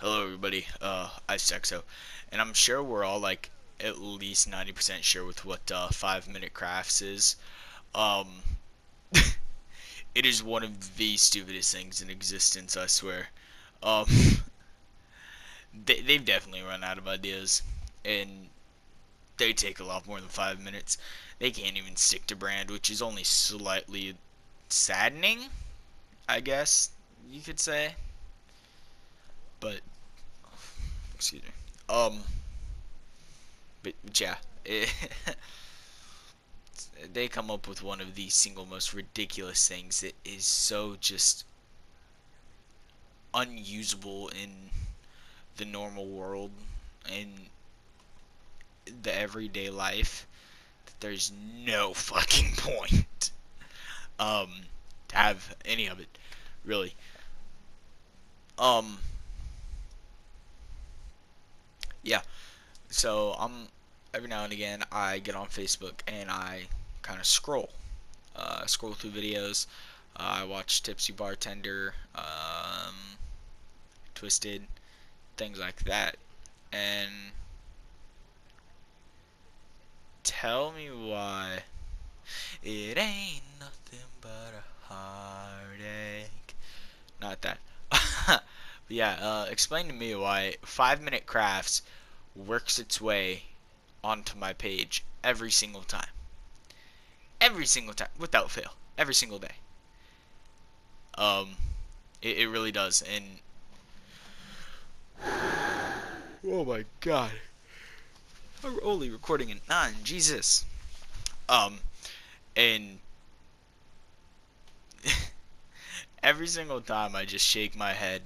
Hello everybody, uh, Icedexo, and I'm sure we're all like at least 90% sure with what uh, 5 Minute Crafts is. Um, it is one of the stupidest things in existence, I swear. Um, they, they've definitely run out of ideas, and they take a lot more than 5 minutes. They can't even stick to brand, which is only slightly saddening, I guess you could say but excuse me. Um, but yeah, it, they come up with one of the single most ridiculous things that is so just unusable in the normal world and the everyday life that there's no fucking point um to have any of it really um yeah. So I'm every now and again I get on Facebook and I kind of scroll, uh, scroll through videos. Uh, I watch Tipsy Bartender, um, Twisted, things like that, and tell me why it ain't nothing but a heartache. Not that. yeah, uh, explain to me why five minute crafts works its way onto my page every single time. Every single time, without fail, every single day. Um, it, it really does, and oh my god, I'm only recording in nine, Jesus. Um, and every single time I just shake my head.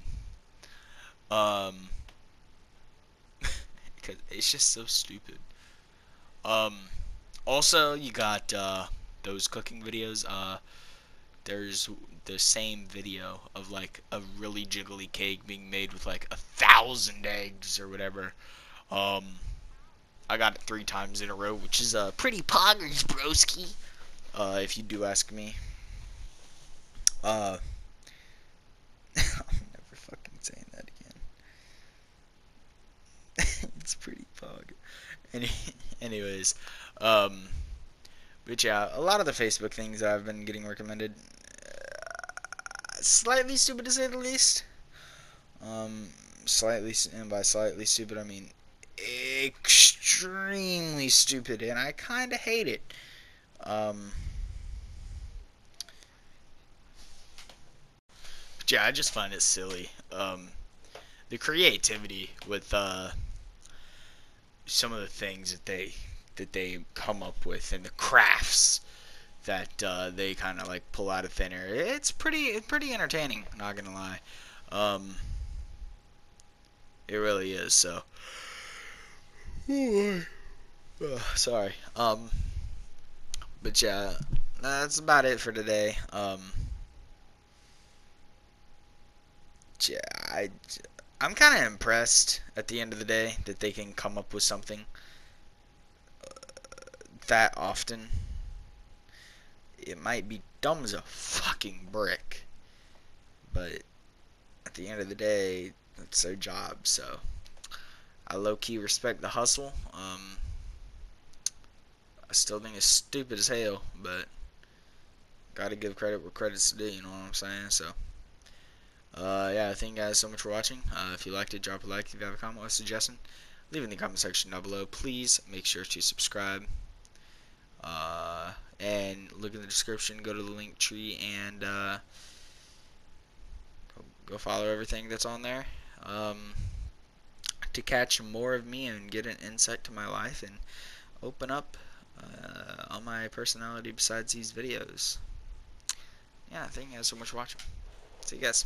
Um, because it's just so stupid. Um, also, you got uh, those cooking videos. Uh, there's the same video of like a really jiggly cake being made with like a thousand eggs or whatever. Um, I got it three times in a row, which is uh, pretty poggers, broski. Uh, if you do ask me. Uh, I'm never fucking saying that again. It's pretty pog. Any, anyways, um, but yeah, a lot of the Facebook things I've been getting recommended, uh, slightly stupid to say the least. Um, slightly, and by slightly stupid, I mean extremely stupid, and I kind of hate it. Um, yeah, I just find it silly. Um, the creativity with uh, some of the things that they that they come up with and the crafts that uh, they kind of like pull out of thin air. It's pretty pretty entertaining. Not gonna lie, um, it really is. So, sorry. Um, but yeah, that's about it for today. Um, yeah, I I'm kind of impressed at the end of the day that they can come up with something uh, that often. It might be dumb as a fucking brick, but at the end of the day, it's their job. So I low key respect the hustle. Um, I still think it's stupid as hell, but gotta give credit where credit's due. You know what I'm saying? So. Uh, yeah, thank you guys so much for watching. Uh, if you liked it, drop a like. If you have a comment or a suggestion, leave it in the comment section down below. Please make sure to subscribe. Uh, and look in the description, go to the Linktree, and uh, go, follow everything that's on there. Um, to catch more of me and get an insight to my life and open up uh, on my personality besides these videos. Yeah, thank you guys so much for watching. See you guys.